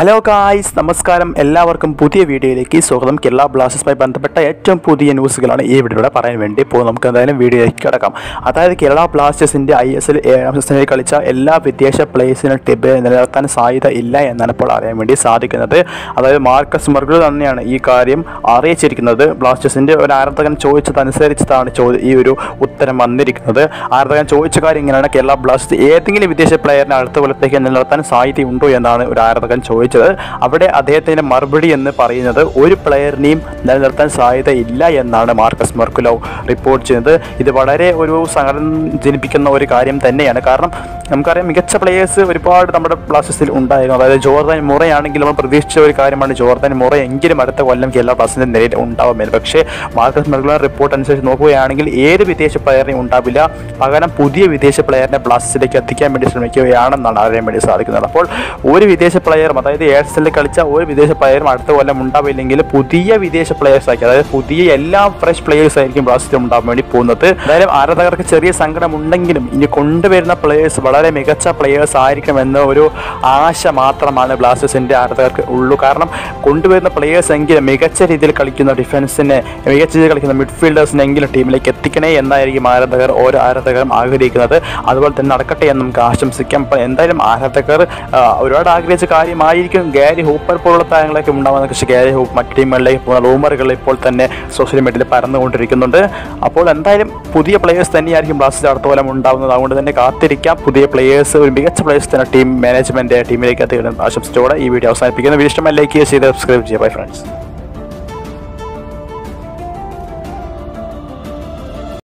Hello കായ്സ് നമസ്കാരം. എല്ലാവർക്കും പുതിയ വീഡിയോയിലേക്ക് സ്വാഗതം. കേരള ബ്ലാസ്റ്റേഴ്സുമായി ബന്ധപ്പെട്ട ഏറ്റവും പുതിയ ന്യൂസുകളാണ് ഈ വീഡിയോയിലൂടെ പറയാൻ വേണ്ടി പോകും നമുക്ക് എന്തായാലും വീഡിയോയിലേക്ക് കിടക്കാം. അതായത് കേരള ബ്ലാസ്റ്റേഴ്സിന്റെ ഐ എസ് എൽ ഏഴാം സീസണിൽ കളിച്ച എല്ലാ വിദേശ പ്ലേയേഴ്സിനും ടിബ് നിലനിർത്താൻ സാധ്യത ഇല്ല എന്നാണ് ഇപ്പോൾ അറിയാൻ വേണ്ടി സാധിക്കുന്നത്. അതായത് മാർക്കസ് മർഗു തന്നെയാണ് ഈ കാര്യം അറിയിച്ചിരിക്കുന്നത്. ബ്ലാസ്റ്റേഴ്സിന്റെ ഒരു ആരാധകൻ ചോദിച്ചതനുസരിച്ചതാണ് ചോദ്യം ഈ ഒരു ഉത്തരം വന്നിരിക്കുന്നത്. ആരാധകൻ ചോദിച്ച കാര്യം ഇങ്ങനെയാണ്. കേരള ബ്ലാസ്റ്റേഴ്സ് ഏതെങ്കിലും വിദേശ പ്ലെയറിനെ അടുത്ത കൊല്ലത്തേക്ക് നിലനിർത്താൻ സാധ്യതയുണ്ടോ എന്നാണ് ഒരു ആരാധകൻ ചോദിച്ചത്. അവിടെ അദ്ദേഹത്തിന്റെ മറുപടി എന്ന് പറയുന്നത് ഒരു പ്ലെയറിനെയും നിലനിർത്താൻ സാധ്യതയില്ല എന്നാണ് മാർക്കസ് മെർക്കുലോ റിപ്പോർട്ട് ചെയ്യുന്നത്. ഇത് വളരെ ഒരു സങ്കടം ജനിപ്പിക്കുന്ന ഒരു കാര്യം തന്നെയാണ്. കാരണം നമുക്കറിയാം മികച്ച പ്ലെയേഴ്സ് ഒരുപാട് നമ്മുടെ ബ്ലാസ്റ്റേഴ്സിൽ ഉണ്ടായിരുന്നു. അതായത് ജോർദാൻ മുറയാണെങ്കിൽ നമ്മൾ പ്രതീക്ഷിച്ച ഒരു കാര്യമാണ് ജോർദാൻ മുറ എങ്കിലും അടുത്ത കൊല്ലം കേരള ബ്ലാസ്റ്റേഴ്സിന്റെ നിലയിൽ ഉണ്ടാവുമെന്ന്. പക്ഷേ മാർക്കസ് മെർക്കുലോ റിപ്പോർട്ട് അനുസരിച്ച് നോക്കുകയാണെങ്കിൽ ഏത് വിദേശ പ്ലെയറിനെയും ഉണ്ടാവില്ല. പകരം പുതിയ വിദേശ പ്ലെയറിനെ ബ്ലാസ്റ്റേഴ്സിലേക്ക് എത്തിക്കാൻ വേണ്ടി ശ്രമിക്കുകയാണെന്നാണ് അറിയാൻ വേണ്ടി സാധിക്കുന്നത്. അപ്പോൾ ഒരു വിദേശ പ്ലെയറും അതായത് എയർസെല്ലിൽ കളിച്ച ഒരു വിദേശ പ്ലെയറും അടുത്ത കൊല്ലം ഉണ്ടാവില്ലെങ്കിൽ പുതിയ വിദേശ പ്ലെയേഴ്സ് ആയിരിക്കും. അതായത് പുതിയ എല്ലാ ഫ്രഷ് പ്ലെയേഴ്സ് ആയിരിക്കും ബ്ലാസ്റ്റർ ഉണ്ടാവാൻ വേണ്ടി പോകുന്നത്. എന്തായാലും ആരാധകർക്ക് ചെറിയ സങ്കടം ഉണ്ടെങ്കിലും ഇനി കൊണ്ടുവരുന്ന പ്ലെയേഴ്സ് വളരെ മികച്ച പ്ലെയേഴ്സ് ആയിരിക്കും എന്ന ഒരു ആശ മാത്രമാണ് ബ്ലാസ്റ്റേഴ്സിന്റെ ആരാധകർക്ക് ഉള്ളൂ. കാരണം കൊണ്ടുവരുന്ന പ്ലെയേഴ്സ് എങ്കിലും മികച്ച രീതിയിൽ കളിക്കുന്ന ഡിഫൻസിനെ മികച്ച രീതിയിൽ കളിക്കുന്ന മിഡ്ഫീൽഡേഴ്സിനെ എങ്കിലും ടീമിലേക്ക് എത്തിക്കണേ എന്നായിരിക്കും ആരാധകർ ഓരോ ആരാധകരും ആഗ്രഹിക്കുന്നത്. അതുപോലെ തന്നെ നടക്കട്ടെ എന്ന് നമുക്ക് ആശംസിക്കാം. എന്തായാലും ആരാധകർ ഒരുപാട് ആഗ്രഹിച്ച കാര്യമായിരിക്കും ഗാരി ഹൂപ്പർ പോലുള്ള താരങ്ങളൊക്കെ ഉണ്ടാവുന്ന പക്ഷേ ഗാരി ഹൂപ്പ് മറ്റ് ടീമുകളിലേക്ക് പോകുന്ന റൂമറുകൾ ഇപ്പോൾ തന്നെ സോഷ്യൽ മീഡിയയിൽ പരന്നുകൊണ്ടിരിക്കുന്നുണ്ട്. അപ്പോൾ എന്തായാലും പുതിയ പ്ലെയേഴ്സ് തന്നെയായിരിക്കും ബ്ലാസ്റ്റേഴ്സ് അടുത്ത ഉണ്ടാവുന്നത്. അതുകൊണ്ട് തന്നെ കാത്തിരിക്കാം. പുതിയ പ്ലെയേഴ്സ് ഒരു മികച്ച പ്ലെയേഴ്സ് തന്നെ ടീം മാനേജ്മെന്റ് ടീമിലേക്ക് എത്തിക്കണം ആശംസിച്ചോടെ ഈ വീഡിയോ അവസാനിപ്പിക്കുന്നു. വീഡിയോ ലൈക്ക് ചെയ്ത് സബ്സ്ക്രൈബ് ചെയ്യുക ബൈ ഫ്രണ്ട്സ്